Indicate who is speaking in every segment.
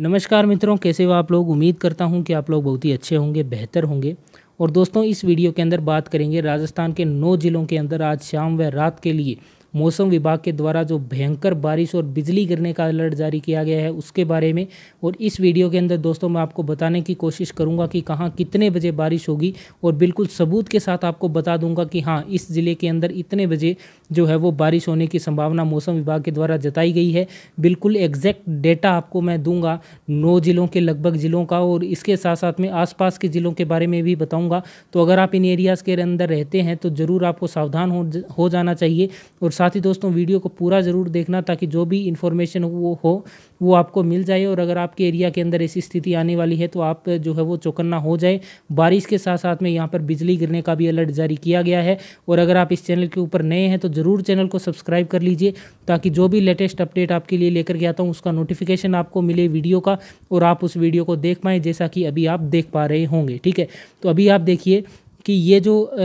Speaker 1: नमस्कार मित्रों, कैसे हो आप लोग? उम्मीद करता हूँ कि आप लोग बहुत ही अच्छे होंगे, बेहतर होंगे। और दोस्तों, इस वीडियो के अंदर बात करेंगे राजस्थान के नौ जिलों के अंदर आज शाम व रात के लिए मौसम विभाग के द्वारा जो भयंकर बारिश और बिजली गिरने का अलर्ट जारी किया गया है, उसके बारे में और इस वीडियो के अंदर दोस्तों मैं आपको बताने की कोशिश करूँगा कि कहाँ कितने बजे बारिश होगी और बिल्कुल सबूत के साथ आपको बता दूँगा कि हाँ इस ज़िले के अंदर इतने बजे जो है वो बारिश होने की संभावना मौसम विभाग के द्वारा जताई गई है। बिल्कुल एग्जैक्ट डेटा आपको मैं दूँगा, नौ जिलों के लगभग ज़िलों का और इसके साथ साथ में आसपास के ज़िलों के बारे में भी बताऊँगा। तो अगर आप इन एरियाज़ के अंदर रहते हैं तो ज़रूर आपको सावधान हो हो जाना चाहिए और साथ ही दोस्तों वीडियो को पूरा ज़रूर देखना ताकि जो भी इन्फॉर्मेशन वो हो वो आपको मिल जाए और अगर आपके एरिया के अंदर ऐसी स्थिति आने वाली है तो आप जो है वो चौकन्ना हो जाए। बारिश के साथ साथ में यहाँ पर बिजली गिरने का भी अलर्ट जारी किया गया है और अगर आप इस चैनल के ऊपर नए हैं तो ज़रूर चैनल को सब्सक्राइब कर लीजिए ताकि जो भी लेटेस्ट अपडेट आपके लिए लेकर के आता हूँ उसका नोटिफिकेशन आपको मिले वीडियो का और आप उस वीडियो को देख पाएँ जैसा कि अभी आप देख पा रहे होंगे ठीक है? तो अभी आप देखिए कि ये जो आ,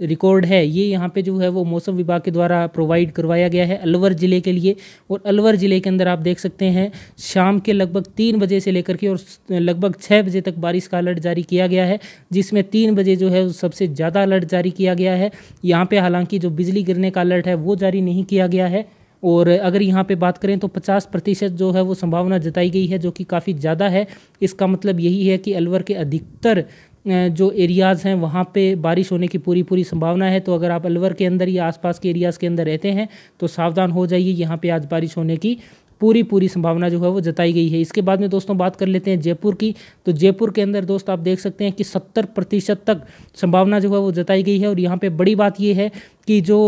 Speaker 1: रिकॉर्ड है, ये यहाँ पे जो है वो मौसम विभाग के द्वारा प्रोवाइड करवाया गया है अलवर ज़िले के लिए। और अलवर ज़िले के अंदर आप देख सकते हैं, शाम के लगभग तीन बजे से लेकर के और लगभग छः बजे तक बारिश का अलर्ट जारी किया गया है, जिसमें तीन बजे जो है सबसे ज़्यादा अलर्ट जारी किया गया है। यहाँ पर हालाँकि जो बिजली गिरने का अलर्ट है, वो जारी नहीं किया गया है। और अगर यहाँ पे बात करें तो 50 प्रतिशत जो है वो संभावना जताई गई है, जो कि काफ़ी ज़्यादा है। इसका मतलब यही है कि अलवर के अधिकतर जो एरियाज़ हैं, वहाँ पे बारिश होने की पूरी पूरी संभावना है। तो अगर आप अलवर के अंदर या आसपास के एरियाज़ के अंदर रहते हैं तो सावधान हो जाइए। यहाँ पे आज बारिश होने की पूरी पूरी संभावना जो है वो जताई गई है। इसके बाद में दोस्तों बात कर लेते हैं जयपुर की। तो जयपुर के अंदर दोस्त आप देख सकते हैं कि सत्तर प्रतिशत तक संभावना जो है वो जताई गई है और यहाँ पे बड़ी बात ये है कि जो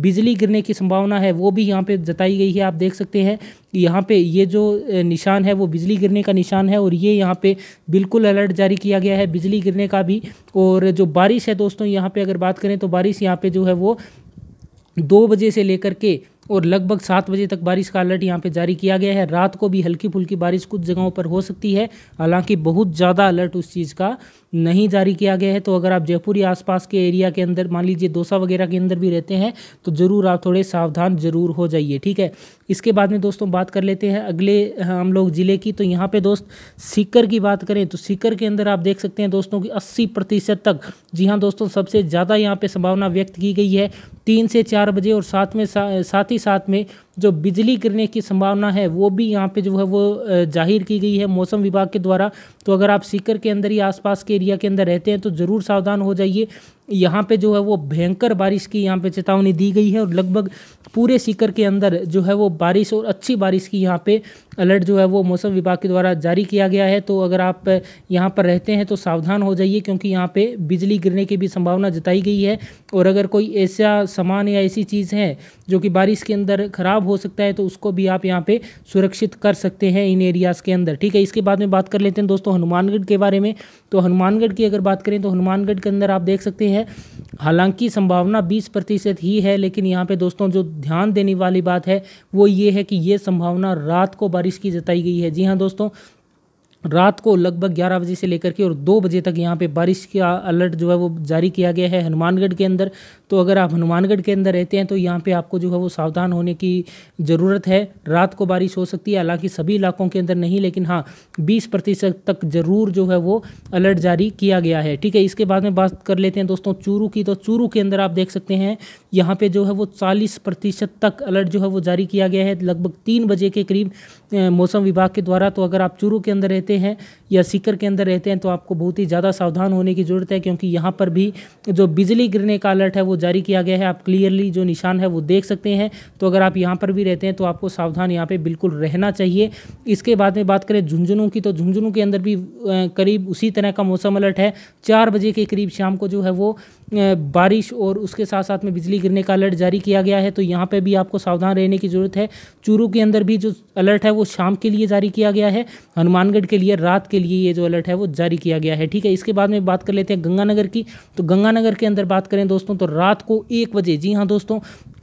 Speaker 1: बिजली गिरने की संभावना है वो भी यहाँ पे जताई गई है। आप देख सकते हैं यहाँ पे ये जो निशान है वो बिजली गिरने का निशान है और ये यहाँ पे बिल्कुल अलर्ट जारी किया गया है बिजली गिरने का भी। और जो बारिश है दोस्तों यहाँ पे अगर बात करें तो बारिश यहाँ पे जो है वो दो बजे से लेकर के और लगभग सात बजे तक बारिश का अलर्ट यहाँ पे जारी किया गया है। रात को भी हल्की फुल्की बारिश कुछ जगहों पर हो सकती है, हालाँकि बहुत ज़्यादा अलर्ट उस चीज़ का नहीं जारी किया गया है। तो अगर आप जयपुर या आसपास के एरिया के अंदर, मान लीजिए दोसा वगैरह के अंदर भी रहते हैं तो ज़रूर आप थोड़े सावधान ज़रूर हो जाइए, ठीक है? इसके बाद में दोस्तों बात कर लेते हैं अगले हम लोग ज़िले की। तो यहाँ पे दोस्त सीकर की बात करें तो सीकर के अंदर आप देख सकते हैं दोस्तों की अस्सी प्रतिशत तक, जी हाँ दोस्तों, सबसे ज़्यादा यहाँ पे संभावना व्यक्त की गई है। तीन से चार बजे और साथ में साथ ही साथ में जो बिजली गिरने की संभावना है, वो भी यहाँ पे जो है वो ज़ाहिर की गई है मौसम विभाग के द्वारा। तो अगर आप सीकर के अंदर या आसपास के एरिया के अंदर रहते हैं तो ज़रूर सावधान हो जाइए। यहाँ पे जो है वो भयंकर बारिश की यहाँ पे चेतावनी दी गई है और लगभग पूरे सीकर के अंदर जो है वो बारिश और अच्छी बारिश की यहाँ पे अलर्ट जो है वो मौसम विभाग के द्वारा जारी किया गया है। तो अगर आप यहाँ पर रहते हैं तो सावधान हो जाइए क्योंकि यहाँ पे बिजली गिरने की भी संभावना जताई गई है और अगर कोई ऐसा सामान या ऐसी चीज़ है जो कि बारिश के अंदर ख़राब हो सकता है तो उसको भी आप यहाँ पे सुरक्षित कर सकते हैं इन एरियाज़ के अंदर। ठीक है, इसके बाद में बात कर लेते हैं दोस्तों हनुमानगढ़ के बारे में। तो हनुमानगढ़ की अगर बात करें तो हनुमानगढ़ के अंदर आप देख सकते हैं हालाँकि संभावना 20 प्रतिशत ही है, लेकिन यहाँ पे दोस्तों जो ध्यान देने वाली बात है, वो ये है कि ये संभावना रात को बारिश की जताई गई है। जी हाँ दोस्तों रात को लगभग 11 बजे से लेकर के और 2 बजे तक यहाँ पे बारिश का अलर्ट जो है वो जारी किया गया है हनुमानगढ़ के अंदर। तो अगर आप हनुमानगढ़ के अंदर रहते हैं तो यहाँ पे आपको जो है वो सावधान होने की ज़रूरत है। रात को बारिश हो सकती है, हालाँकि सभी इलाकों के अंदर नहीं, लेकिन हाँ बीस प्रतिशत तक ज़रूर जो है वो अलर्ट जारी किया गया है। ठीक है, इसके बाद में बात कर लेते हैं दोस्तों चूरू की। तो चूरू के अंदर आप देख सकते हैं, यहाँ पर जो है वो चालीस तक अलर्ट जो है वो जारी किया गया है। लगभग तीन बजे के करीब मौसम विभाग के द्वारा तो अगर आप चूरू के अंदर रहते रहते हैं या सीकर के अंदर रहते हैं तो आपको बहुत ही ज़्यादा सावधान होने की ज़रूरत है, क्योंकि यहाँ पर भी जो बिजली गिरने का अलर्ट है, वो जारी किया गया है। आप क्लियरली जो निशान है, वो देख सकते हैं। तो अगर आप यहाँ पर भी रहते हैं तो आपको सावधान यहाँ पर बिल्कुल रहना चाहिए। इसके बाद में बात करें झुंझुनू की तो झुंझुनू के अंदर भी करीब उसी तरह का मौसम अलर्ट है। चार बजे के करीब शाम को जो है वो बारिश और उसके साथ साथ में बिजली गिरने का अलर्ट जारी किया गया है। तो यहाँ पे भी आपको सावधान रहने की ज़रूरत है। चूरू के अंदर भी जो अलर्ट है, वो शाम के लिए जारी किया गया है। हनुमानगढ़ के लिए, रात के लिए ये जो अलर्ट है वो जारी किया गया है। ठीक है, इसके बाद में बात कर लेते हैं गंगानगर की। तो गंगानगर के अंदर बात करें दोस्तों तो रात को एक बजे, जी हाँ दोस्तों,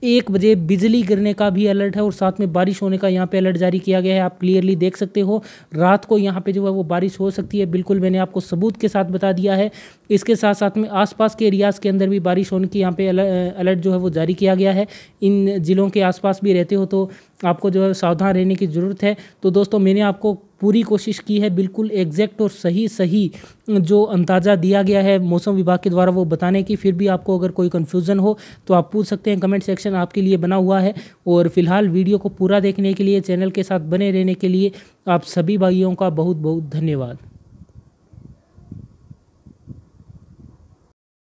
Speaker 1: एक बजे बिजली गिरने का भी अलर्ट है और साथ में बारिश होने का यहाँ पे अलर्ट जारी किया गया है। आप क्लियरली देख सकते हो, रात को यहाँ पे जो है वो बारिश हो सकती है। बिल्कुल मैंने आपको सबूत के साथ बता दिया है। इसके साथ साथ में आसपास के एरियाज़ के अंदर भी बारिश होने की यहाँ पे अलर्ट जो है वो जारी किया गया है। इन ज़िलों के आसपास भी रहते हो तो आपको जो है सावधान रहने की ज़रूरत है। तो दोस्तों, मैंने आपको पूरी कोशिश की है, बिल्कुल एग्जैक्ट और सही सही जो अंदाज़ा दिया गया है मौसम विभाग के द्वारा वो बताने की। फिर भी आपको अगर कोई कन्फ्यूज़न हो तो आप पूछ सकते हैं कमेंट सेक्शन आपके लिए बना हुआ है। और फ़िलहाल वीडियो को पूरा देखने के लिए चैनल के साथ बने रहने के लिए आप सभी भाइयों का बहुत बहुत धन्यवाद।